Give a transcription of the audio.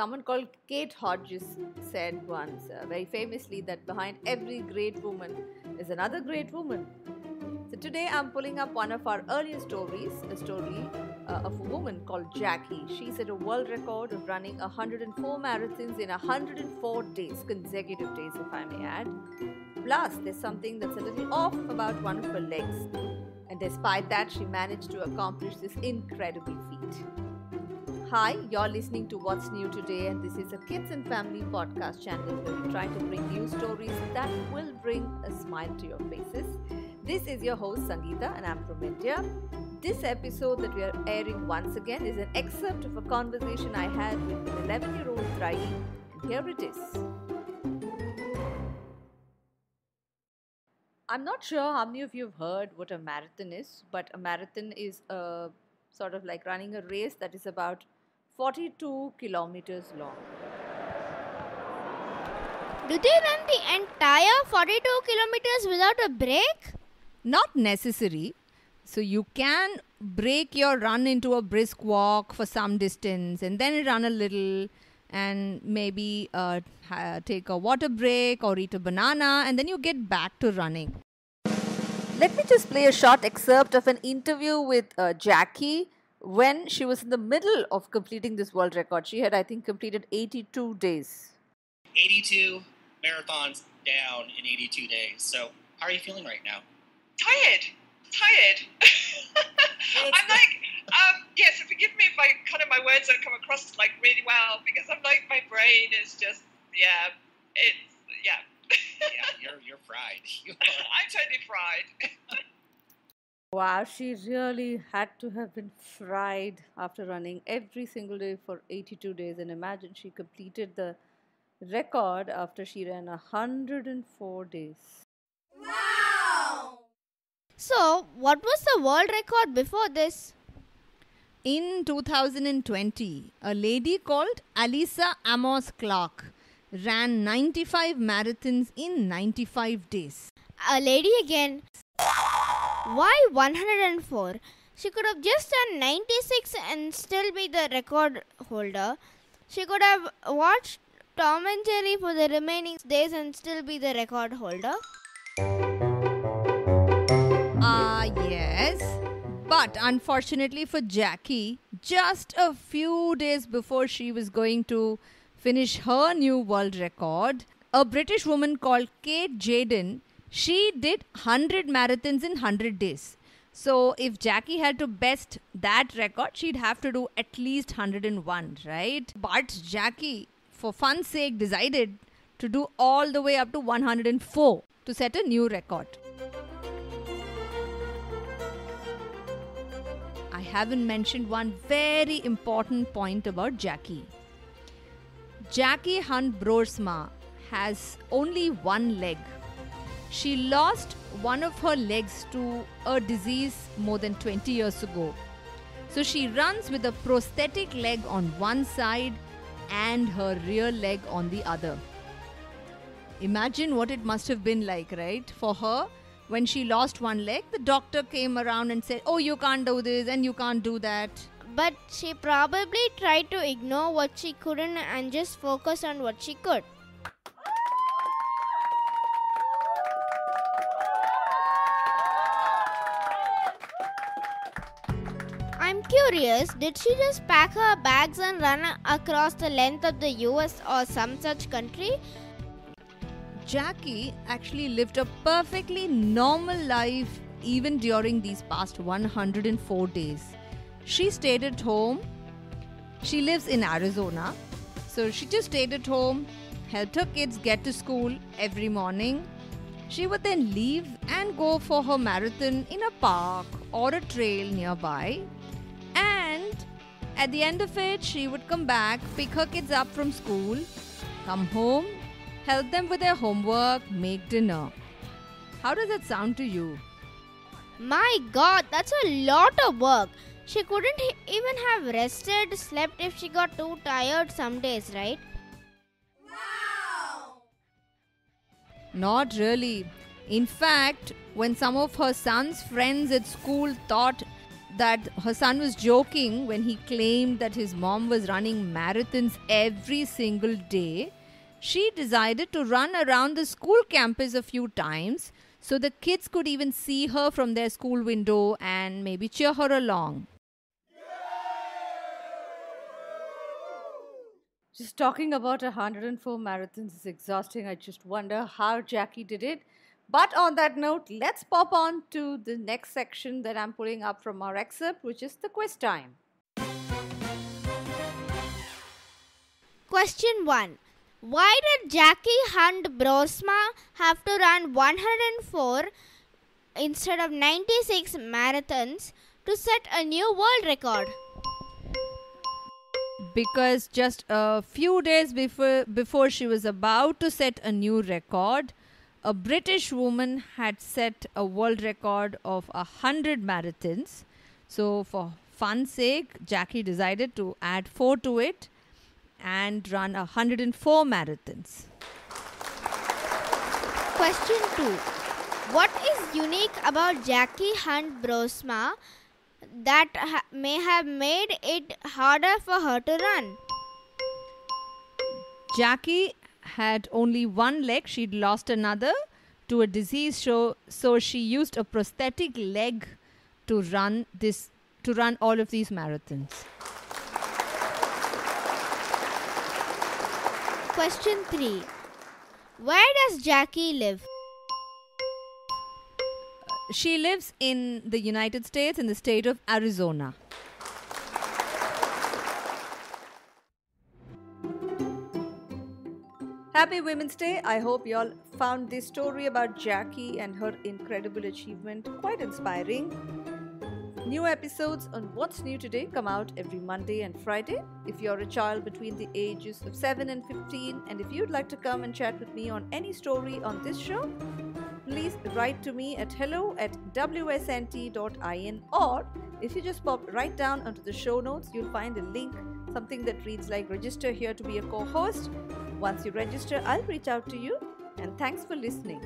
Someone called Kate Hodges said once, uh, very famously, that behind every great woman is another great woman. So today I'm pulling up one of our earlier stories, a story uh, of a woman called Jacky. She set a world record of running 104 marathons in 104 days, consecutive days, if I may add. Plus, there's something that's a little off about one of her legs. And despite that, she managed to accomplish this incredible feat. Hi, you're listening to What's New Today, and this is a kids and family podcast channel where we try to bring you stories that will bring a smile to your faces. This is your host Sangeeta, and I'm from India. This episode that we are airing once again is an excerpt of a conversation I had with an 11 year old Trai, and here it is. I'm not sure how many of you have heard what a marathon is, but a marathon is a sort of like running a race that is about 42 kilometers long. Do they run the entire 42 kilometers without a break? Not necessary. So you can break your run into a brisk walk for some distance and then run a little and maybe uh, ha- take a water break or eat a banana and then you get back to running. Let me just play a short excerpt of an interview with uh, Jacky when she was in the middle of completing this world record. She had, I think, completed 82 days. 82 marathons down in 82 days. So, how are you feeling right now? tired, tired. I'm like, um, yeah. So forgive me if I kind of my words don't come across like really well because I'm like my brain is just yeah, it's yeah. Yeah, you're you're fried. You are. I'm totally fried. Wow, she really had to have been fried after running every single day for 82 days. And imagine she completed the record after she ran 104 days. Wow! So, what was the world record before this? In 2020, a lady called Alyssa Amos Clark ran 95 marathons in 95 days. A lady again. Why 104? She could have just done 96 and still be the record holder. She could have watched Tom and Jerry for the remaining days and still be the record holder. Ah, yes. But unfortunately for Jacky, just a few days before she was going to finish her new world record, a British woman called Kate Jayden, she did 100 marathons in 100 days. So if Jacky had to best that record, she'd have to do at least 101, right? But Jacky, for fun's sake, decided to do all the way up to 104 to set a new record. I haven't mentioned one very important point about Jacky. Jacky Hunt Broersma has only one leg. She lost one of her legs to a disease more than 20 years ago. So she runs with a prosthetic leg on one side and her rear leg on the other. Imagine what it must have been like, right? For her, when she lost one leg, the doctor came around and said, Oh, you can't do this and you can't do that. But she probably tried to ignore what she couldn't and just focus on what she could. I'm curious, did she just pack her bags and run across the length of the US or some such country? Jacky actually lived a perfectly normal life even during these past 104 days. She stayed at home. She lives in Arizona. So she just stayed at home, helped her kids get to school every morning. She would then leave and go for her marathon in a park or a trail nearby. At the end of it, she would come back, pick her kids up from school, come home, help them with their homework, make dinner. How does that sound to you? My god, that's a lot of work. She couldn't even have rested, slept if she got too tired some days, right? Wow! Not really. In fact, when some of her son's friends at school thought that her son was joking when he claimed that his mom was running marathons every single day, she decided to run around the school campus a few times so the kids could even see her from their school window and maybe cheer her along. Just talking about 104 marathons is exhausting. I just wonder how Jacky did it. But on that note, let's pop on to the next section that I'm pulling up from our excerpt, which is the quiz time. Question 1. Why did Jacky Hunt Broersma have to run 104 instead of 96 marathons to set a new world record? Because just a few days before, before she was about to set a new record, a British woman had set a world record of a hundred marathons. So, for fun's sake, Jacky decided to add four to it and run 104 marathons. Question 2. What is unique about Jacky Hunt Broersma that ha- may have made it harder for her to run? Jacky had only one leg, she'd lost another to a disease, so, so she used a prosthetic leg to run this to run all of these marathons. Question 3. Where does Jacky live? She lives in the United States in the state of Arizona. Happy Women's Day. I hope you all found this story about Jacky and her incredible achievement quite inspiring. New episodes on What's New Today come out every Monday and Friday. If you're a child between the ages of 7 and 15, and if you'd like to come and chat with me on any story on this show, please write to me at hello at wsnt.in or if you just pop right down onto the show notes, you'll find a link, something that reads like register here to be a co host. Once you register, I'll reach out to you. And thanks for listening.